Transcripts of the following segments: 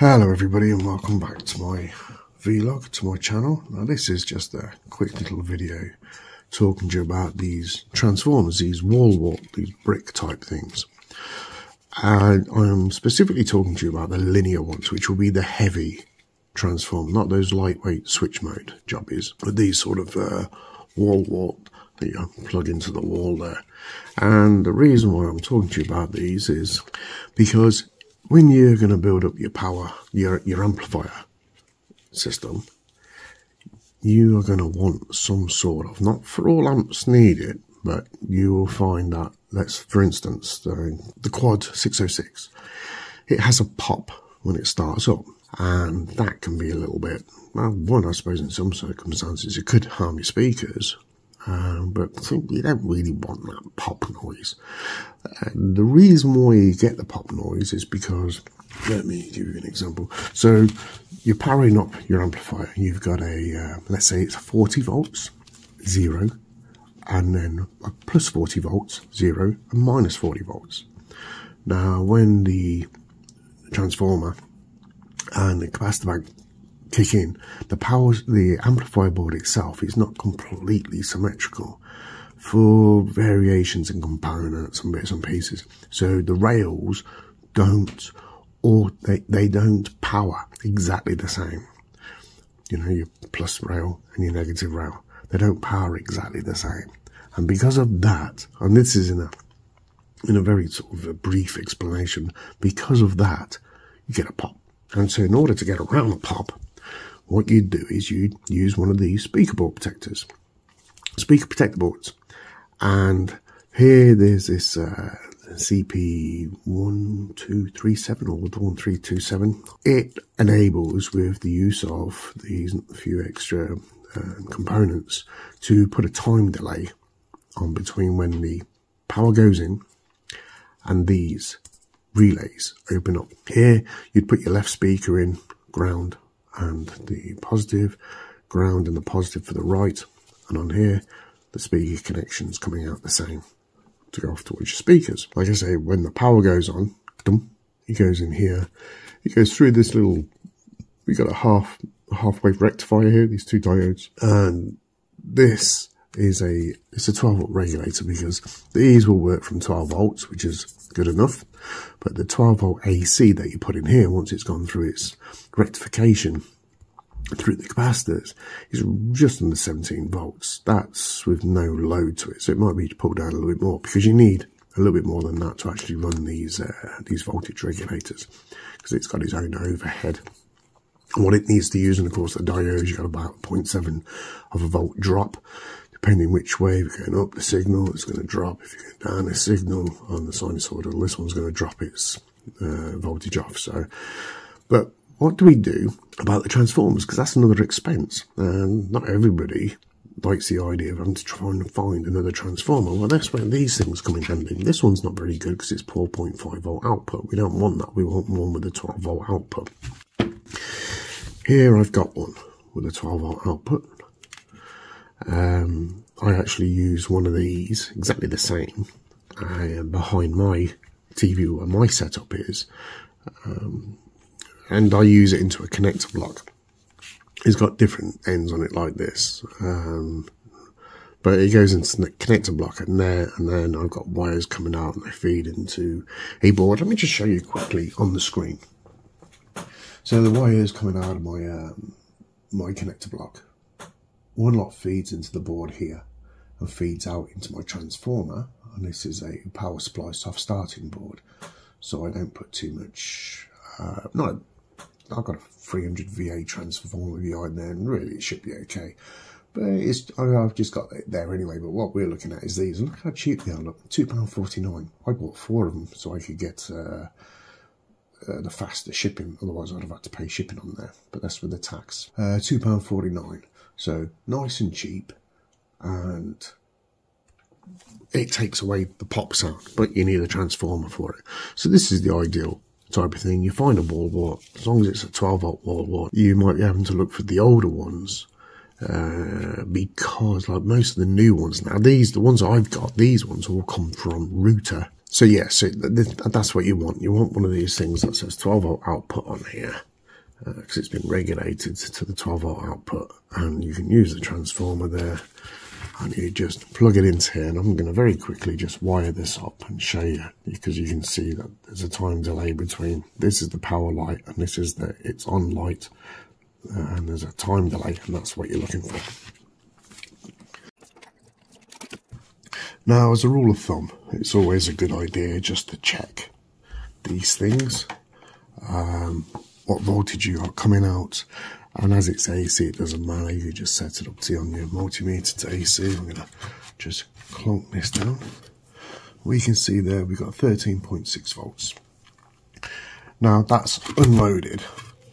Hello everybody and welcome back to my vlog, to my channel. Now this is just a quick little video talking to you about these transformers, these wall wart, these brick type things. And I'm specifically talking to you about the linear ones, which will be the heavy transform, not those lightweight switch mode jobbies, but these sort of uh, wall wart that you plug into the wall there. And the reason why I'm talking to you about these is because when you're going to build up your power, your, your amplifier system, you are going to want some sort of, not for all amps needed, but you will find that, let's, for instance, the, the Quad 606, it has a pop when it starts up. And that can be a little bit, well, one, I suppose in some circumstances, it could harm your speakers, um, but you don't really want that pop noise. And the reason why you get the pop noise is because, let me give you an example. So you're powering up your amplifier. You've got a, uh, let's say it's 40 volts, zero, and then a plus 40 volts, zero, and minus 40 volts. Now, when the transformer and the capacitor bank kick in, the power, the amplifier board itself is not completely symmetrical for variations in components and bits and pieces. So the rails don't, or they, they don't power exactly the same. You know, your plus rail and your negative rail, they don't power exactly the same. And because of that, and this is in a, in a very sort of a brief explanation, because of that, you get a pop. And so in order to get around the pop, what you'd do is you'd use one of these speaker board protectors, speaker protector boards. And here there's this uh, CP1237 or 1327. It enables with the use of these few extra uh, components to put a time delay on between when the power goes in and these relays open up. Here you'd put your left speaker in ground and the positive, ground and the positive for the right. And on here, the speaker connections coming out the same to go off towards your speakers. Like I say, when the power goes on, it goes in here. It goes through this little, we got a half, half wave rectifier here, these two diodes. And this is a, it's a 12 volt regulator because these will work from 12 volts, which is good enough. But the 12 volt AC that you put in here, once it's gone through its rectification through the capacitors, is just under 17 volts. That's with no load to it. So it might be to pull down a little bit more because you need a little bit more than that to actually run these, uh, these voltage regulators because it's got its own overhead what it needs to use, and of course the diodes you've got about 0.7 of a volt drop depending which way you're going up the signal, it's going to drop. If you're going down the signal on the sinusoidal, this one's going to drop its uh, voltage off. So, but what do we do about the transformers? Because that's another expense, and not everybody likes the idea of having to try and find another transformer. Well, that's where these things come in handy. This one's not very good because it's 4.5 volt output. We don't want that. We want one with a 12 volt output. Here I've got one with a 12 volt output. Um, I actually use one of these, exactly the same, uh, behind my TV where my setup is. Um, and I use it into a connector block. It's got different ends on it like this. Um, but it goes into the connector block and there, and then I've got wires coming out and they feed into a board. Let me just show you quickly on the screen. So the wires coming out of my um, my connector block one lot feeds into the board here and feeds out into my transformer. And this is a power supply soft starting board. So I don't put too much, uh, not, I've got a 300 VA transformer behind there and really it should be okay. But it's, I've just got it there anyway. But what we're looking at is these. Look how cheap they are. Look, £2.49. I bought four of them so I could get uh, uh, the faster shipping. Otherwise, I'd have had to pay shipping on there. But that's with the tax. Uh, £2.49. So nice and cheap and it takes away the pop sound, but you need a transformer for it. So this is the ideal type of thing. You find a wall wart, as long as it's a 12 volt wall wart, you might be having to look for the older ones. Uh, because like most of the new ones now, these, the ones I've got, these ones all come from router. So yeah, so th th that's what you want. You want one of these things that says 12 volt output on here because uh, it's been regulated to the 12 volt output and you can use the transformer there and you just plug it into here and I'm going to very quickly just wire this up and show you because you can see that there's a time delay between this is the power light and this is the it's on light uh, and there's a time delay and that's what you're looking for. Now as a rule of thumb it's always a good idea just to check these things um, what voltage you got coming out and as it's AC, it doesn't matter. You just set it up to on your multimeter to AC. I'm going to just clunk this down. We can see there we've got 13.6 volts. Now that's unloaded.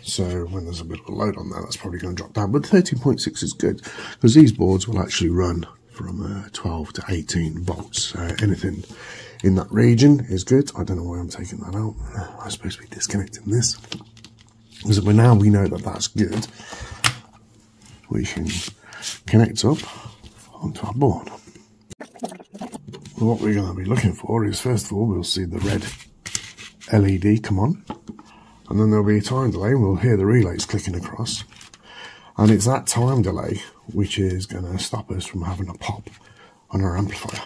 So when there's a bit of a load on there, that's probably going to drop down. But 13.6 is good because these boards will actually run from uh, 12 to 18 volts. Uh, anything in that region is good. I don't know why I'm taking that out. I'm supposed to be disconnecting this. Because now we know that that's good, we can connect up onto our board. What we're going to be looking for is, first of all, we'll see the red LED come on. And then there'll be a time delay and we'll hear the relays clicking across. And it's that time delay which is going to stop us from having a pop on our amplifier.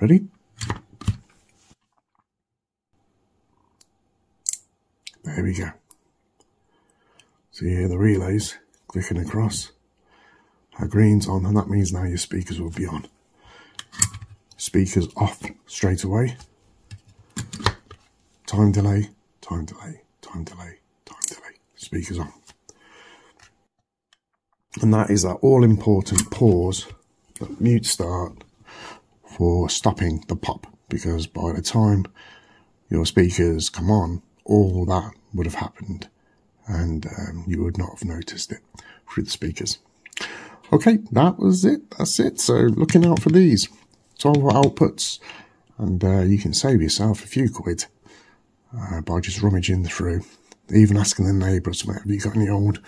Ready? There we go. So you hear the relays clicking across. Our green's on, and that means now your speakers will be on. Speakers off straight away. Time delay, time delay, time delay, time delay. Speakers on. And that is that all important pause, that mute start for stopping the pop. Because by the time your speakers come on, all that would have happened and um, you would not have noticed it through the speakers. Okay, that was it. That's it. So looking out for these 12 outputs, and uh, you can save yourself a few quid uh, by just rummaging through, even asking the neighbours, have you got any old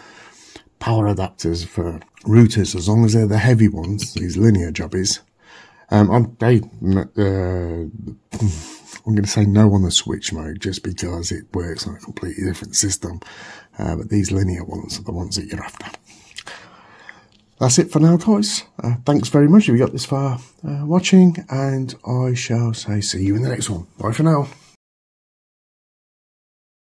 power adapters for routers, as long as they're the heavy ones, these linear jobbies. Um, I'm, they, uh, I'm going to say no on the switch mode just because it works on a completely different system. Uh, but these linear ones are the ones that you're after. That's it for now, guys. Uh, thanks very much if you got this far uh, watching, and I shall say see you in the next one. Bye for now.